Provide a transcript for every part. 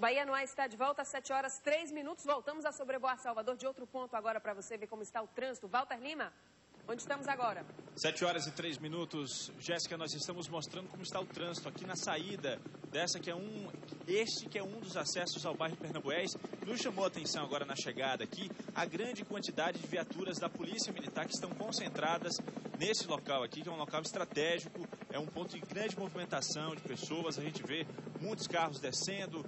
Bahia no ar está de volta às 7 horas 3 minutos. Voltamos a sobrevoar Salvador de outro ponto agora para você ver como está o trânsito. Walter Lima, onde estamos agora? 7 horas e 3 minutos. Jéssica, nós estamos mostrando como está o trânsito aqui na saída dessa que é um. Este que é um dos acessos ao bairro Pernambués. Nos chamou a atenção agora na chegada aqui a grande quantidade de viaturas da Polícia Militar que estão concentradas nesse local aqui, que é um local estratégico, é um ponto de grande movimentação de pessoas. A gente vê muitos carros descendo,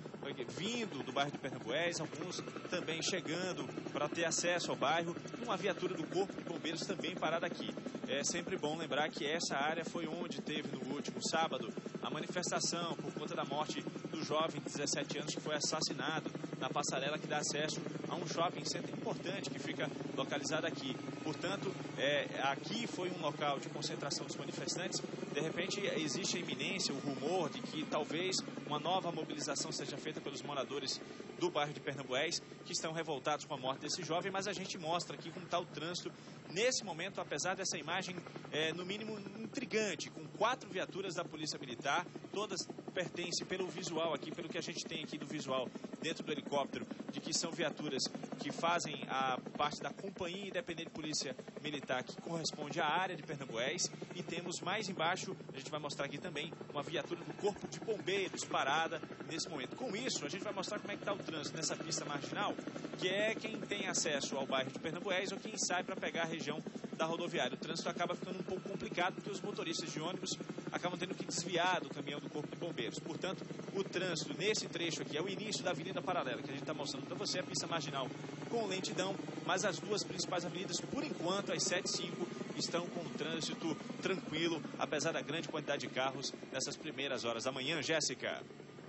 vindo do bairro de Pernambués, alguns também chegando para ter acesso ao bairro. Uma viatura do Corpo de Bombeiros também parada aqui. É sempre bom lembrar que essa área foi onde teve no último sábado a manifestação por conta da morte do jovem de 17 anos que foi assassinado na passarela que dá acesso a um shopping center importante que fica localizado aqui. Portanto, é, aqui foi um local de concentração dos manifestantes. De repente, existe a iminência, o rumor de que talvez uma nova mobilização seja feita pelos moradores do bairro de Pernambués, que estão revoltados com a morte desse jovem, mas a gente mostra aqui como está o trânsito nesse momento, apesar dessa imagem, é, no mínimo, intrigante, com quatro viaturas da Polícia Militar, todas pertencem pelo visual aqui, pelo que a gente tem aqui do visual dentro do helicóptero, de que são viaturas que fazem a parte da Companhia Independente de Polícia Militar, que corresponde à área de Pernambués, e temos mais embaixo, a gente vai mostrar aqui também, uma viatura do Corpo de Bombeiros parada nesse momento. Com isso, a gente vai mostrar como é que está o trânsito nessa pista marginal, que é quem tem acesso ao bairro de Pernambués ou quem sai para pegar a região da rodoviária. O trânsito acaba ficando um pouco complicado porque os motoristas de ônibus acabam tendo que desviar do caminhão do Corpo de Bombeiros. Portanto, o trânsito nesse trecho aqui é o início da Avenida Paralela, que a gente está mostrando para você, a pista marginal com lentidão, mas as duas principais avenidas, por enquanto, as 7 e 5, estão com trânsito tranquilo, apesar da grande quantidade de carros nessas primeiras horas da manhã. Jéssica.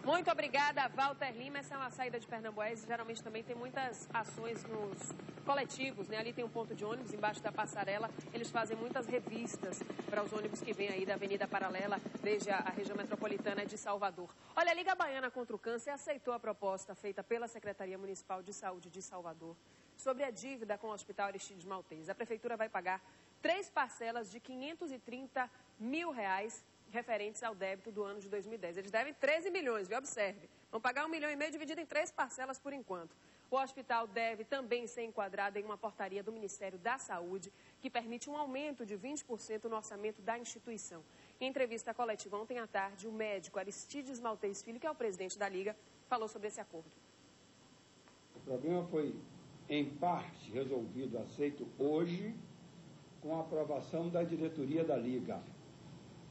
Muito obrigada, Walter Lima. Essa é uma saída de Pernambués. Geralmente também tem muitas ações nos coletivos, né? Ali tem um ponto de ônibus embaixo da passarela. Eles fazem muitas revistas para os ônibus que vêm aí da Avenida Paralela, desde a, a região metropolitana de Salvador. Olha, a Liga Baiana contra o Câncer aceitou a proposta feita pela Secretaria Municipal de Saúde de Salvador sobre a dívida com o Hospital Aristides Maltese. A Prefeitura vai pagar três parcelas de 530 mil reais referentes ao débito do ano de 2010. Eles devem 13 milhões, viu? Observe. Vão pagar um milhão e meio dividido em três parcelas por enquanto. O hospital deve também ser enquadrado em uma portaria do Ministério da Saúde que permite um aumento de 20% no orçamento da instituição. Em entrevista coletiva ontem à tarde, o médico Aristides Maltês Filho, que é o presidente da Liga, falou sobre esse acordo. O problema foi, em parte, resolvido, aceito hoje, com a aprovação da diretoria da Liga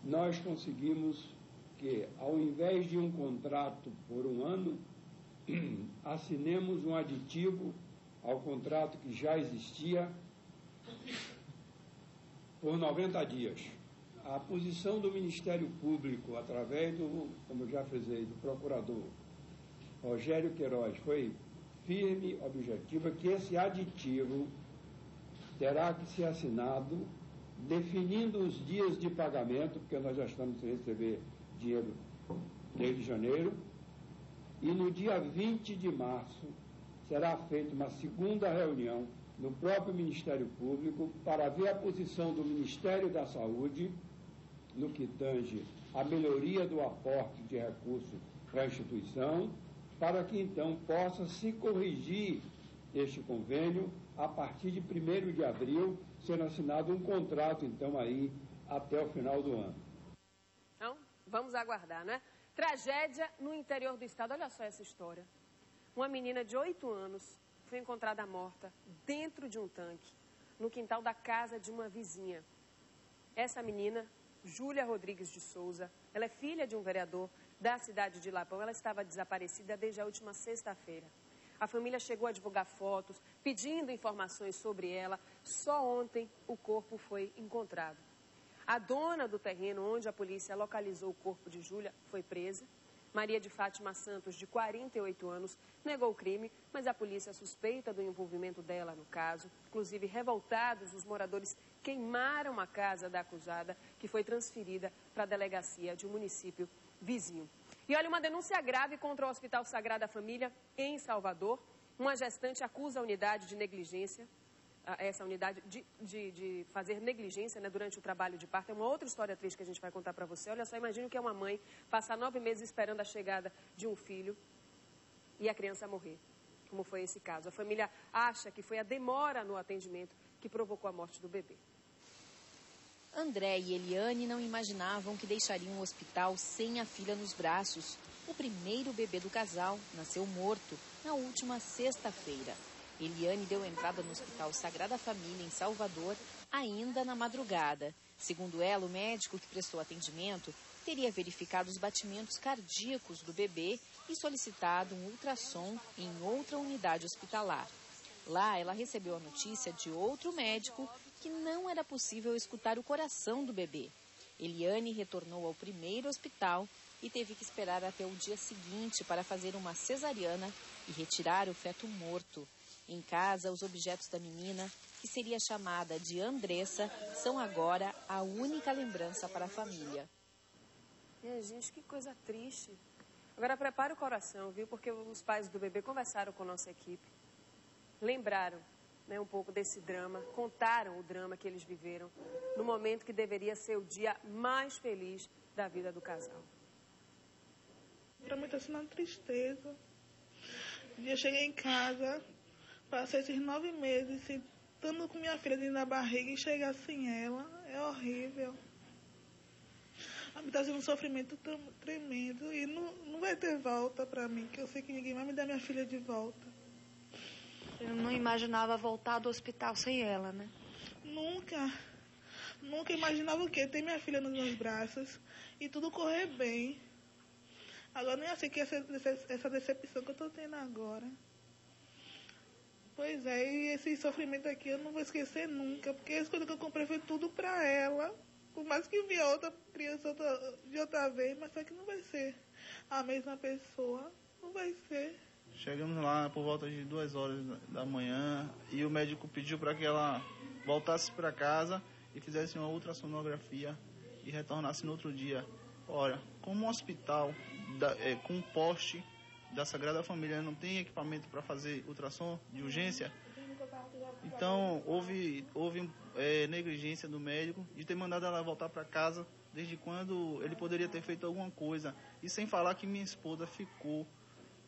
nós conseguimos que, ao invés de um contrato por um ano, assinemos um aditivo ao contrato que já existia por 90 dias. A posição do Ministério Público, através do, como eu já frisei, do procurador Rogério Queiroz, foi firme, objetiva, que esse aditivo terá que ser assinado definindo os dias de pagamento, porque nós já estamos sem receber dinheiro desde janeiro, e no dia 20 de março será feita uma segunda reunião no próprio Ministério Público para ver a posição do Ministério da Saúde no que tange a melhoria do aporte de recursos para a instituição, para que então possa se corrigir este convênio a partir de 1 de abril sendo assinado um contrato, então, aí até o final do ano. Então, vamos aguardar, né? Tragédia no interior do estado. Olha só essa história. Uma menina de 8 anos foi encontrada morta dentro de um tanque, no quintal da casa de uma vizinha. Essa menina, Júlia Rodrigues de Souza, ela é filha de um vereador da cidade de Lapão. Ela estava desaparecida desde a última sexta-feira. A família chegou a divulgar fotos, pedindo informações sobre ela. Só ontem o corpo foi encontrado. A dona do terreno onde a polícia localizou o corpo de Júlia foi presa. Maria de Fátima Santos, de 48 anos, negou o crime, mas a polícia suspeita do envolvimento dela no caso. Inclusive, revoltados, os moradores queimaram a casa da acusada, que foi transferida para a delegacia de um município vizinho. E olha, uma denúncia grave contra o Hospital Sagrada Família em Salvador. Uma gestante acusa a unidade de negligência, essa unidade de, de, de fazer negligência né, durante o trabalho de parto. É uma outra história triste que a gente vai contar para você. Olha só, imagina que é uma mãe passar nove meses esperando a chegada de um filho e a criança morrer, como foi esse caso. A família acha que foi a demora no atendimento que provocou a morte do bebê. André e Eliane não imaginavam que deixariam o hospital sem a filha nos braços. O primeiro bebê do casal nasceu morto na última sexta-feira. Eliane deu entrada no Hospital Sagrada Família, em Salvador, ainda na madrugada. Segundo ela, o médico que prestou atendimento teria verificado os batimentos cardíacos do bebê e solicitado um ultrassom em outra unidade hospitalar. Lá, ela recebeu a notícia de outro médico que não era possível escutar o coração do bebê. Eliane retornou ao primeiro hospital e teve que esperar até o dia seguinte para fazer uma cesariana e retirar o feto morto. Em casa, os objetos da menina, que seria chamada de Andressa, são agora a única lembrança para a família. É, gente, que coisa triste. Agora prepare o coração, viu? Porque os pais do bebê conversaram com nossa equipe. Lembraram né, um pouco desse drama, contaram o drama que eles viveram no momento que deveria ser o dia mais feliz da vida do casal. Para mim está sendo uma tristeza. Eu cheguei em casa, Passei esses nove meses estando com minha filha dentro da barriga e chegar sem ela é horrível. Me está sendo um sofrimento tremendo e não, não vai ter volta para mim, que eu sei que ninguém vai me dar minha filha de volta. Eu não imaginava voltar do hospital sem ela, né? Nunca. Nunca imaginava o quê? Ter minha filha nos meus braços e tudo correr bem. Agora nem sei que essa, essa decepção que eu estou tendo agora. Pois é, e esse sofrimento aqui eu não vou esquecer nunca, porque as coisas que eu comprei foi tudo pra ela. Por mais que vi outra criança outra, de outra vez, mas só que não vai ser a mesma pessoa. Não vai ser. Chegamos lá por volta de duas horas da manhã e o médico pediu para que ela voltasse para casa e fizesse uma ultrassonografia e retornasse no outro dia. Ora, como um hospital da, é, com um poste da Sagrada Família não tem equipamento para fazer ultrassom de urgência, então houve, houve é, negligência do médico de ter mandado ela voltar para casa desde quando ele poderia ter feito alguma coisa. E sem falar que minha esposa ficou,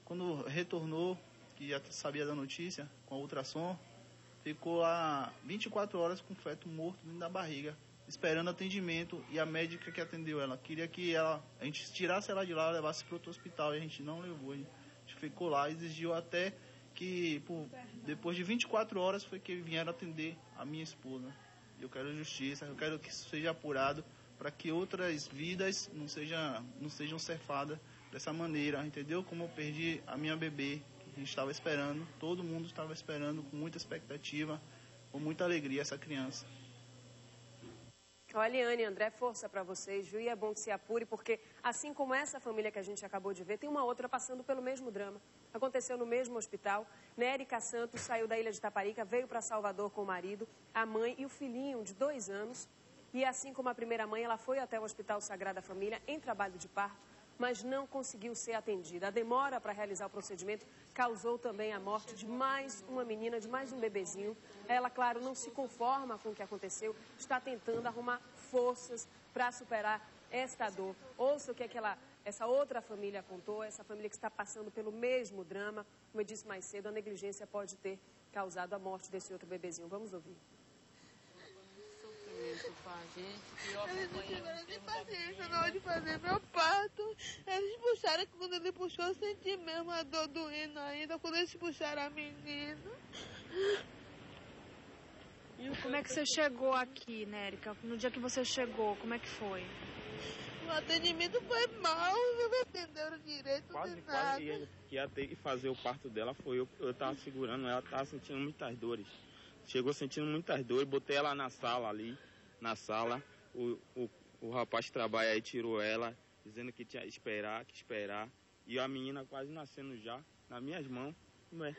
quando retornou, que já sabia da notícia, com a ultrassom, ficou lá 24 horas com o feto morto dentro da barriga esperando atendimento e a médica que atendeu ela queria que ela, a gente tirasse ela de lá levasse para outro hospital e a gente não levou. A gente ficou lá, exigiu até que por, depois de 24 horas foi que vieram atender a minha esposa. Eu quero justiça, eu quero que isso seja apurado para que outras vidas não, seja, não sejam cefadas dessa maneira, entendeu? Como eu perdi a minha bebê, que a gente estava esperando, todo mundo estava esperando com muita expectativa, com muita alegria essa criança. Olha, Anne, André, força para vocês, viu? E é bom que se apure, porque assim como essa família que a gente acabou de ver, tem uma outra passando pelo mesmo drama. Aconteceu no mesmo hospital. Nérica Santos saiu da ilha de Taparica, veio para Salvador com o marido, a mãe e o filhinho de dois anos. E assim como a primeira mãe, ela foi até o Hospital Sagrada Família em trabalho de parto mas não conseguiu ser atendida. A demora para realizar o procedimento causou também a morte de mais uma menina, de mais um bebezinho. Ela, claro, não se conforma com o que aconteceu, está tentando arrumar forças para superar esta dor. Ouça o que aquela, essa outra família contou, essa família que está passando pelo mesmo drama. Como eu disse mais cedo, a negligência pode ter causado a morte desse outro bebezinho. Vamos ouvir com a gente. Eles não tiveram nem paciência na hora de fazer meu parto. Eles puxaram, quando ele puxou, eu senti mesmo a dor doendo ainda. Quando eles puxaram a menina. E como é que você chegou aqui, Nérica? No dia que você chegou, como é que foi? O atendimento foi mal, não me atenderam direito, quase, de nada. Quase ia, que ia ter que fazer o parto dela foi eu, eu tava segurando ela, tava sentindo muitas dores. Chegou sentindo muitas dores, botei ela na sala ali na sala. O, o, o rapaz que trabalha aí tirou ela, dizendo que tinha que esperar, que esperar. E a menina quase nascendo já, nas minhas mãos. Ué.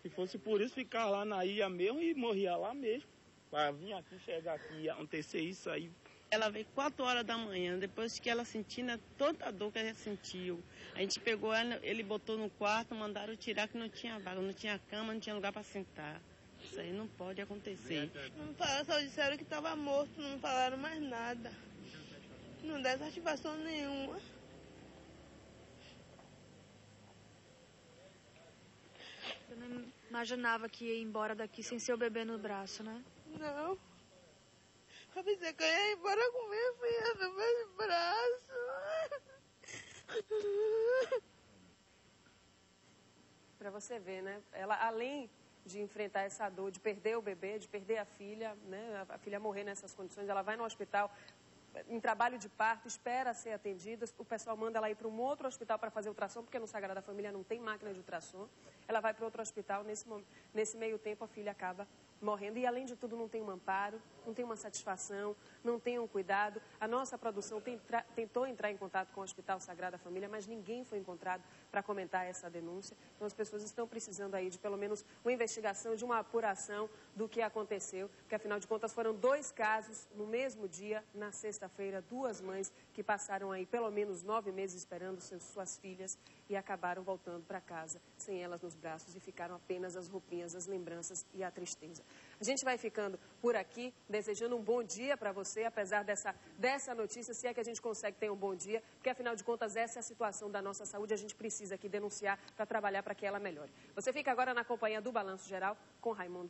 Se fosse por isso, ficar lá na ilha mesmo e morria lá mesmo. Para vir aqui, chegar aqui e acontecer isso aí. Ela veio 4 horas da manhã, depois que ela sentiu né, toda a dor que ela sentiu. A gente pegou ela, ele botou no quarto, mandaram tirar que não tinha vaga, não tinha cama, não tinha lugar para sentar. Isso aí não pode acontecer. Não falaram, só disseram que estava morto, não falaram mais nada. Não deram satisfação nenhuma. Não imaginava que ia embora daqui sem seu bebê no braço, né? Não. Eu pensei que eu ia embora com minha filha no meu braço. Para você ver, né? Ela, além de enfrentar essa dor, de perder o bebê, de perder a filha, né? A filha morrer nessas condições, ela vai no hospital em trabalho de parto, espera ser atendida, o pessoal manda ela ir para um outro hospital para fazer ultrassom, porque no Sagrada Família não tem máquina de ultrassom. Ela vai para outro hospital, nesse, nesse meio tempo a filha acaba morrendo. E, além de tudo, não tem um amparo, não tem uma satisfação, não tem um cuidado. A nossa produção tentou entrar em contato com o Hospital Sagrada Família, mas ninguém foi encontrado para comentar essa denúncia. Então, as pessoas estão precisando aí de pelo menos uma investigação, de uma apuração do que aconteceu, porque, afinal de contas, foram dois casos no mesmo dia, na sexta-feira, duas mães que passaram aí pelo menos nove meses esperando suas filhas e acabaram voltando para casa sem elas nos braços e ficaram apenas as roupinhas, as lembranças e a tristeza. A gente vai ficando por aqui, desejando um bom dia para você, apesar dessa, dessa notícia, se é que a gente consegue ter um bom dia, porque afinal de contas essa é a situação da nossa saúde, a gente precisa aqui denunciar para trabalhar para que ela melhore. Você fica agora na companhia do Balanço Geral com Raimundo